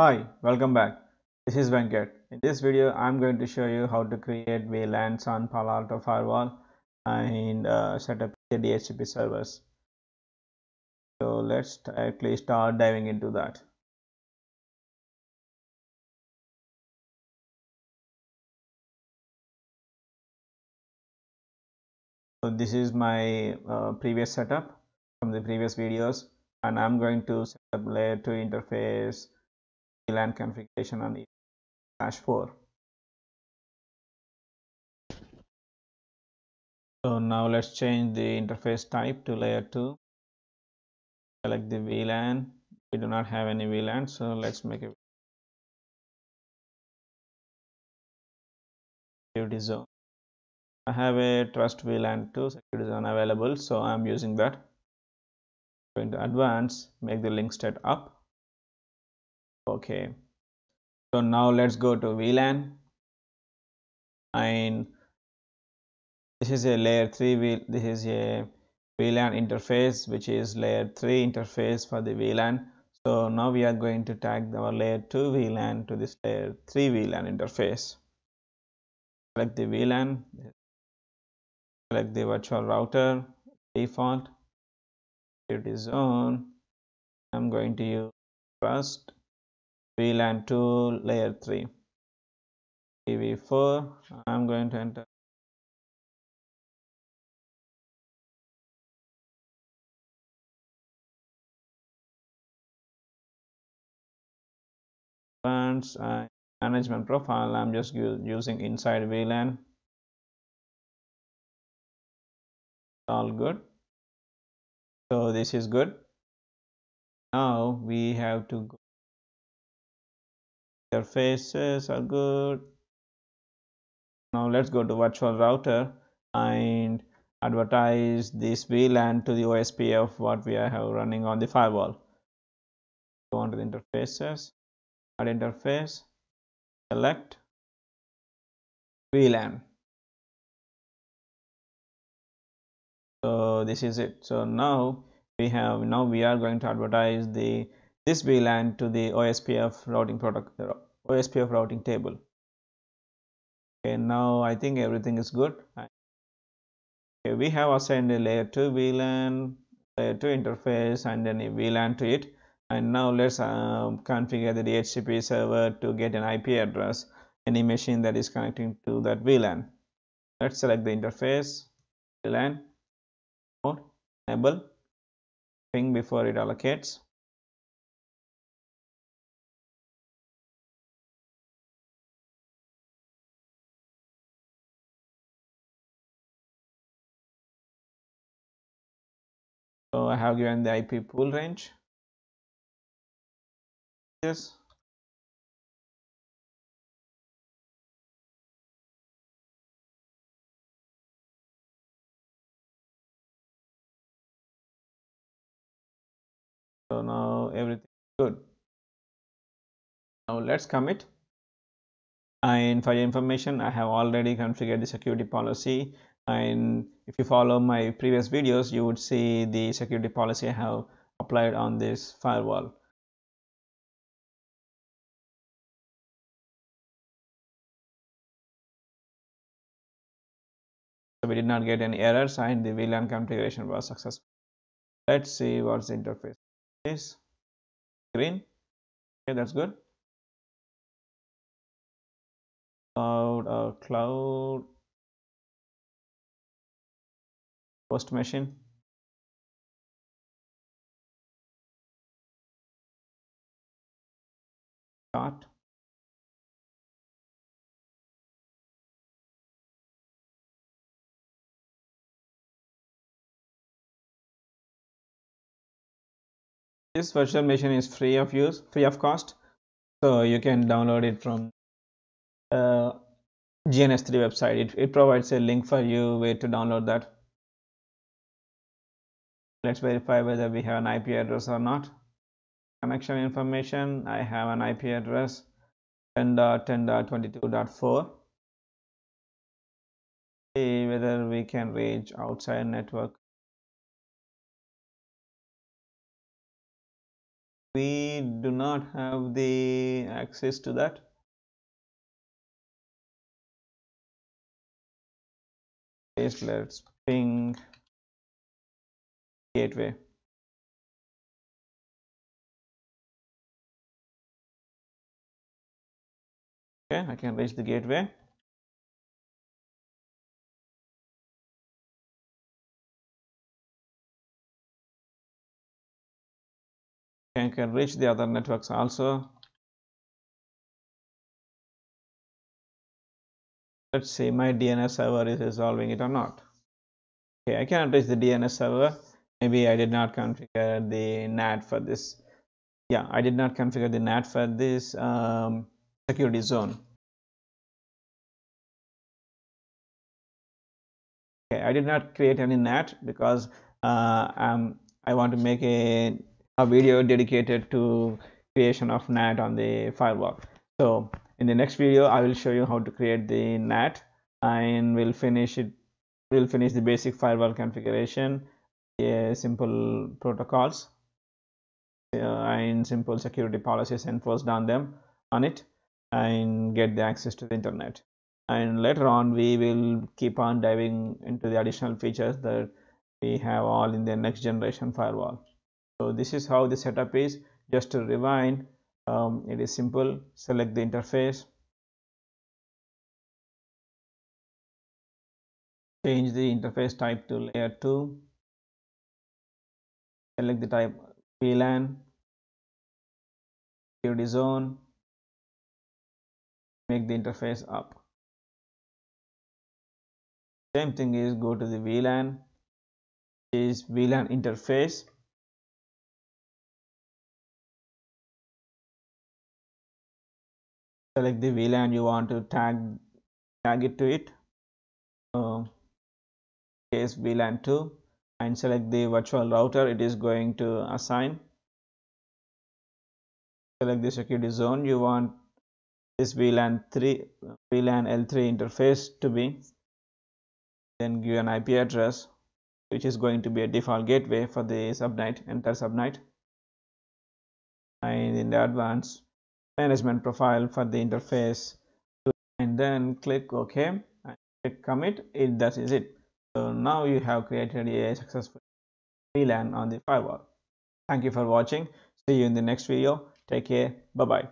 Hi, welcome back. This is Venkat. In this video, I'm going to show you how to create VLANs on Palo Alto Firewall and uh, set up the DHCP servers. So let's directly start diving into that. So this is my uh, previous setup from the previous videos and I'm going to set up layer 2 interface VLAN configuration on slash 4. So now let's change the interface type to layer 2. Select the VLAN. We do not have any VLAN, so let's make a security zone. I have a trust VLAN 2 security zone available, so I'm using that. Going to advance, make the link state up. Okay. So now let's go to VLAN and this is a layer 3 this is a VLAN interface which is layer 3 interface for the VLAN so now we are going to tag our layer 2 VLAN to this layer 3 VLAN interface. Select the VLAN select the virtual router default security zone. I'm going to use trust VLAN 2 layer 3 PV4 I'm going to enter. Advanced uh, management profile. I'm just using inside VLAN all good. So this is good. Now we have to go interfaces are good. Now let's go to virtual router and advertise this VLAN to the OSPF what we have running on the firewall. Go on to the interfaces. Add interface. Select VLAN so this is it. So now we have now we are going to advertise the this VLAN to the OSPF routing product OSPF routing table. Okay now I think everything is good. Okay we have assigned a layer 2 VLAN layer 2 interface and then a VLAN to it. And now let's uh, configure the DHCP server to get an IP address any machine that is connecting to that VLAN. Let's select the interface VLAN mode enable ping before it allocates so I have given the IP pool range. Yes. So now everything good. Now let's commit. And for your information I have already configured the security policy and if you follow my previous videos you would see the security policy I have applied on this firewall. So we did not get any errors and the VLAN configuration was successful. Let's see what's the interface. Is green. Okay that's good. Cloud uh, cloud host machine. Start. This virtual machine is free of use free of cost. So you can download it from uh, GNS3 website. It, it provides a link for you where to download that let's verify whether we have an IP address or not. Connection information I have an IP address 10.10.22.4 see whether we can reach outside network. We do not have the access to that. Let's ping gateway. Okay I can reach the gateway. I can reach the other networks also. Let's see my DNS server is resolving it or not. Okay I cannot reach the DNS server maybe I did not configure the NAT for this. Yeah I did not configure the NAT for this um, security zone. Okay I did not create any NAT because uh, um, I want to make a, a video dedicated to creation of NAT on the firewall. So in the next video I will show you how to create the NAT and we'll finish it we'll finish the basic firewall configuration yeah, simple protocols uh, and simple security policies enforced on them on it and get the access to the internet. And later on we will keep on diving into the additional features that we have all in the next generation firewall. So this is how the setup is. Just to rewind um, it is simple. Select the interface. Change the interface type to layer 2 select the type VLAN security zone make the interface up. Same thing is go to the VLAN is VLAN interface. Select the VLAN you want to tag tag it to it. Uh, case VLAN 2 and select the virtual router it is going to assign. Select the security zone you want this VLAN 3 VLAN L3 interface to be. Then give an IP address which is going to be a default gateway for the subnet enter subnet. And in the advanced management profile for the interface. And then click ok and click commit. It that is it so now you have created a successful VLAN on the firewall. Thank you for watching. See you in the next video. Take care. Bye bye